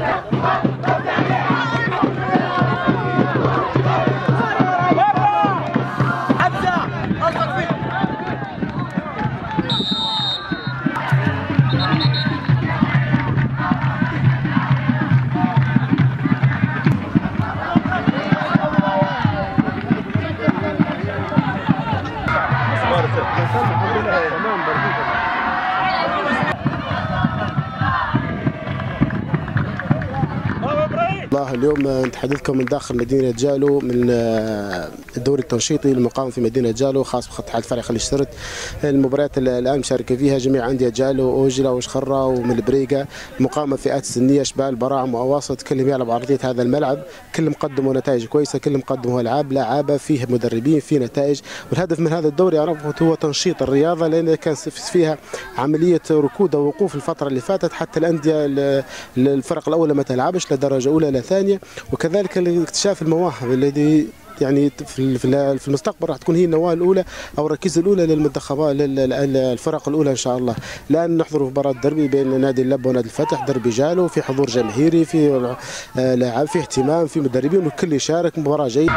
Cek. اليوم نتحدثكم من داخل مدينة جالو من الدوري التنشيطي المقام في مدينة جالو خاص بخط اتحاد فريق خليج سرت المباريات الآن مشاركة فيها جميع أندية جالو أوجلا وشخرة ومن البريقة مقامة فئات السنية شبال براعم وأواسط كلهم يلعب عرضية هذا الملعب. كلهم قدموا نتائج كويسة كلهم قدموا ألعاب لعابة فيه مدربين فيه نتائج. والهدف من هذا الدوري عرفت هو تنشيط الرياضة لأن كان فيها عملية ركود ووقوف الفترة اللي فاتت. حتى الأندية الفرق الأولى ما تلعبش لا درجة أولى لا ثانية وكذلك اكتشاف المواهب الذي يعني في المستقبل راح تكون هي النواة الأولى أو الركيزة الأولى للمنتخبات للفرق الأولى إن شاء الله. الآن نحضر مباراة دربي بين نادي اللب ونادي الفتح دربي جالو في حضور جماهيري في لاعب في اهتمام في مدربين والكل يشارك. مباراة جيدة.